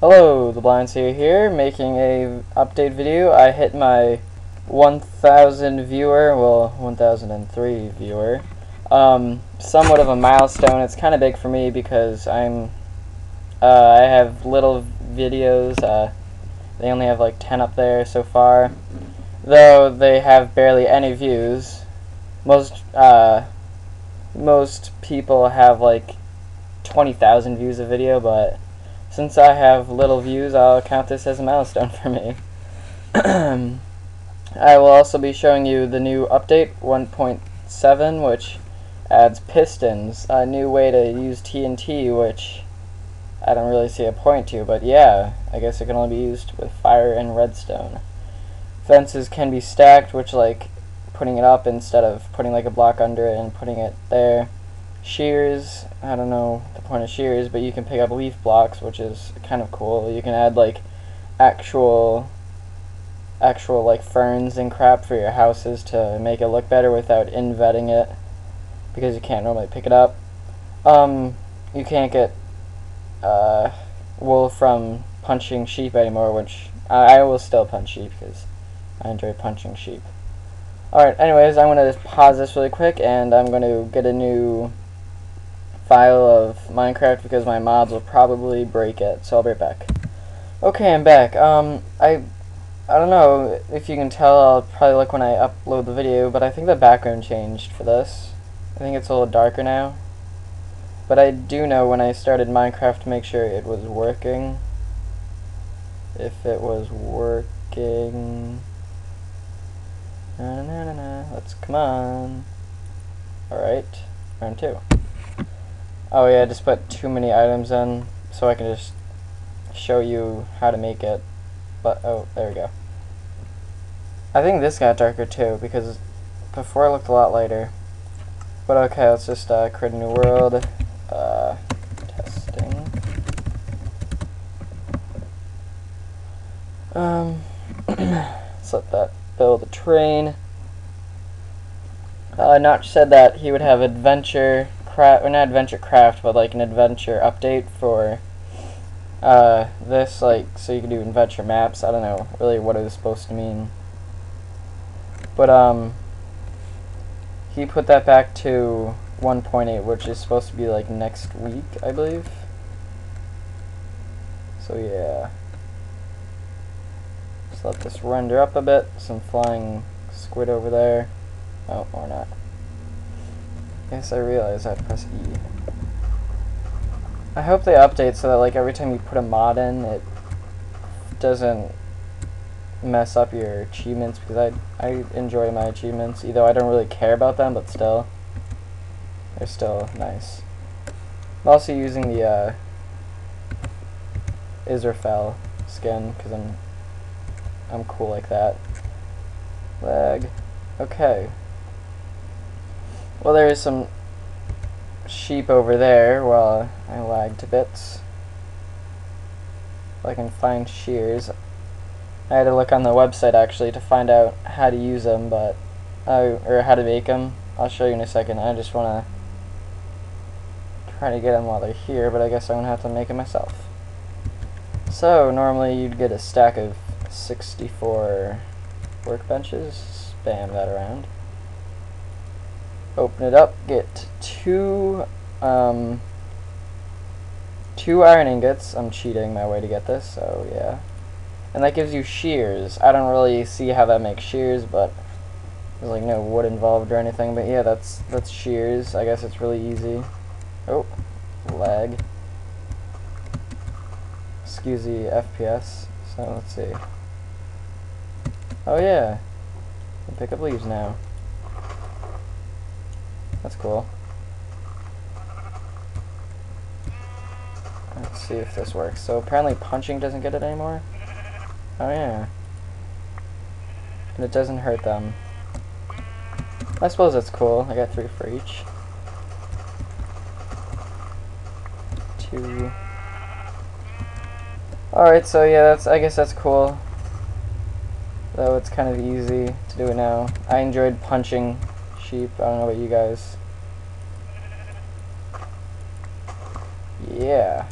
Hello, the Blind Seer here, making a update video. I hit my 1,000 viewer, well, 1,003 viewer. Um, somewhat of a milestone. It's kind of big for me because I'm, uh, I have little videos. Uh, they only have like 10 up there so far, though they have barely any views. Most, uh, most people have like 20,000 views a video, but since I have little views, I'll count this as a milestone for me. I will also be showing you the new update 1.7, which adds pistons, a new way to use TNT, which I don't really see a point to, but yeah, I guess it can only be used with fire and redstone. Fences can be stacked, which like putting it up instead of putting like a block under it and putting it there. Shears, I don't know the point of shears, but you can pick up leaf blocks, which is kind of cool. You can add like actual actual like ferns and crap for your houses to make it look better without invetting it because you can't normally pick it up. Um, you can't get uh, wool from punching sheep anymore, which I, I will still punch sheep because I enjoy punching sheep. Alright, anyways, I'm going to just pause this really quick and I'm going to get a new file of Minecraft because my mods will probably break it, so I'll be right back. Okay, I'm back. Um, I I don't know if you can tell, I'll probably look when I upload the video, but I think the background changed for this. I think it's a little darker now. But I do know when I started Minecraft to make sure it was working. If it was working... Na, na, na, na. Let's, come on. Alright, round two. Oh yeah, I just put too many items in, so I can just show you how to make it. But, oh, there we go. I think this got darker too, because before it looked a lot lighter. But okay, let's just uh, create a new world. Uh, testing. Um, let's let that build a train. Uh, Notch said that he would have adventure craft, or not adventure craft, but like an adventure update for uh, this, like, so you can do adventure maps. I don't know really what it was supposed to mean. But, um, he put that back to 1.8, which is supposed to be, like, next week, I believe. So, yeah. Just let this render up a bit. Some flying squid over there. Oh, or not. Yes, I realize I press E. I hope they update so that like every time you put a mod in, it doesn't mess up your achievements because I I enjoy my achievements, even though I don't really care about them, but still, they're still nice. I'm also using the uh, Israphel skin because I'm I'm cool like that. Lag. Okay. Well, there is some sheep over there while I lagged to bits. If I can find shears. I had to look on the website actually to find out how to use them, but uh, or how to make them. I'll show you in a second. I just want to try to get them while they're here, but I guess I'm gonna have to make them myself. So normally you'd get a stack of 64 workbenches. Spam that around open it up, get two, um, two iron ingots. I'm cheating my way to get this, so yeah. And that gives you shears. I don't really see how that makes shears, but there's like no wood involved or anything. But yeah, that's that's shears. I guess it's really easy. Oh, lag. Excuse the FPS. So let's see. Oh yeah, pick up leaves now. That's cool. Let's see if this works. So apparently punching doesn't get it anymore? Oh yeah. And it doesn't hurt them. I suppose that's cool. I got three for each. Two. Alright, so yeah, that's I guess that's cool. Though it's kind of easy to do it now. I enjoyed punching sheep. I don't know about you guys. Yeah.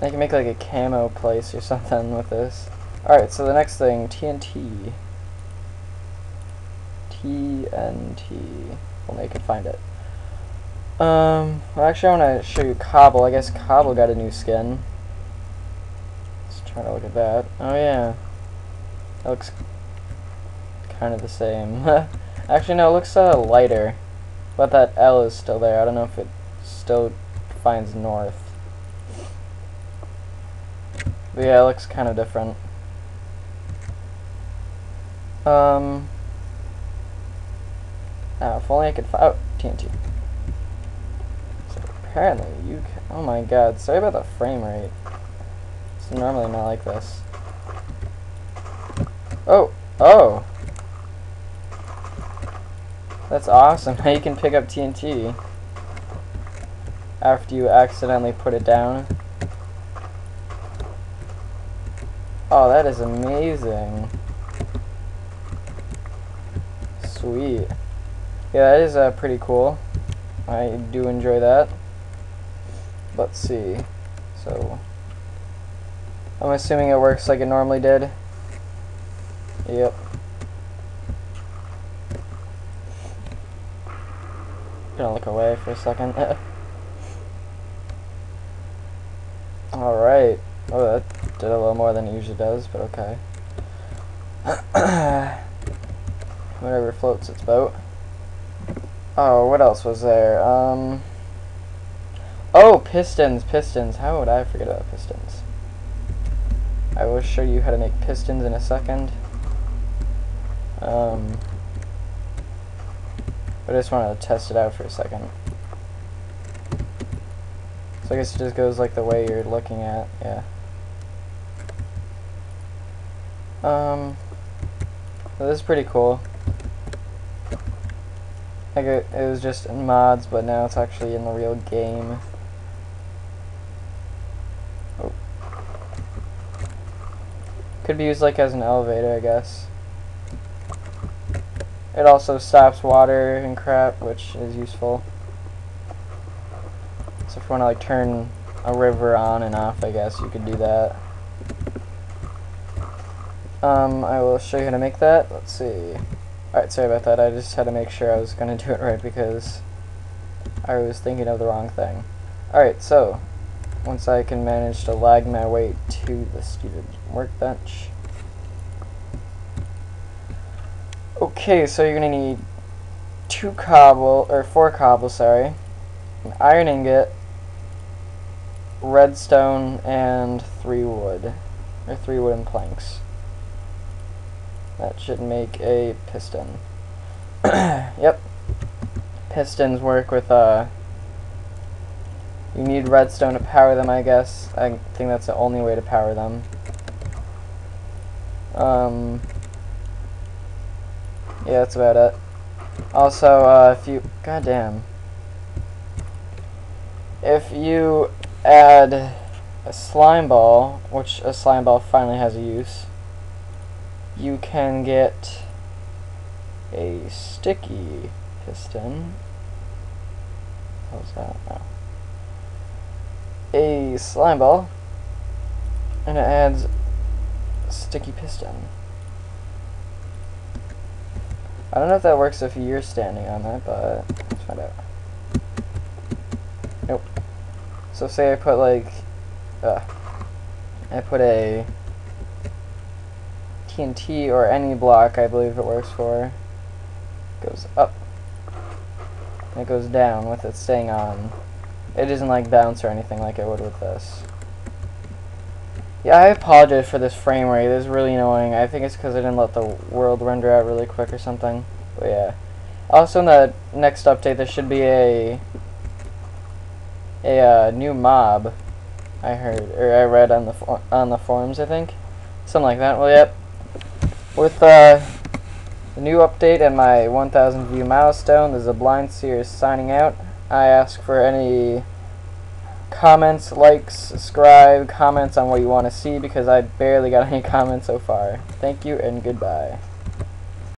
I can make like a camo place or something with this. Alright, so the next thing, TNT. TNT. Only I can find it. Um, well, actually I want to show you Cobble. I guess Cobble got a new skin. Let's try to look at that. Oh yeah. That looks kind of the same. actually no, it looks uh, lighter. But that L is still there. I don't know if it still finds north. But yeah, it looks kind of different. Um. Now, if only I could find. Oh, TNT. So apparently, you can. Oh my god, sorry about the frame rate. It's normally not like this. Oh! Oh! That's awesome. Now you can pick up TNT after you accidentally put it down. Oh, that is amazing. Sweet. Yeah, that is uh, pretty cool. I do enjoy that. Let's see. So, I'm assuming it works like it normally did. Yep. Gonna look away for a second. Alright. Oh, that did a little more than it usually does, but okay. Whatever floats its boat. Oh, what else was there? Um. Oh, pistons, pistons. How would I forget about pistons? I will show you how to make pistons in a second. Um, I just wanted to test it out for a second. So I guess it just goes like the way you're looking at, yeah. Um, this is pretty cool. Like it, it was just in mods, but now it's actually in the real game. Oh. Could be used like as an elevator, I guess. It also stops water and crap, which is useful. So if you want to like turn a river on and off, I guess you could do that. Um, I will show you how to make that. Let's see. Alright, sorry about that. I just had to make sure I was going to do it right because I was thinking of the wrong thing. Alright, so once I can manage to lag my way to the stupid workbench. Okay, so you're to need two cobble, or four cobble, sorry, an iron ingot, redstone, and three wood, or three wooden planks. That should make a piston. yep. Pistons work with, uh, you need redstone to power them, I guess. I think that's the only way to power them. Um, yeah, that's about it. Also, uh, if you, goddamn, if you add a slime ball, which a slime ball finally has a use, you can get a sticky piston. How's that? Oh. A slime ball, and it adds sticky piston. I don't know if that works if you're standing on that, but let's find out. Nope. So say I put like, uh, I put a TNT or any block I believe it works for goes up and it goes down with it staying on it doesn't like bounce or anything like it would with this yeah I apologize for this frame rate. It is really annoying. I think it's because I didn't let the world render out really quick or something. But yeah. Also in the next update there should be a a uh, new mob I heard or I read on the on the forums I think. Something like that. Well yep. With uh, the new update and my 1000 view milestone, this is a blind seer signing out. I ask for any comments, likes, subscribe, comments on what you want to see because I barely got any comments so far. Thank you and goodbye.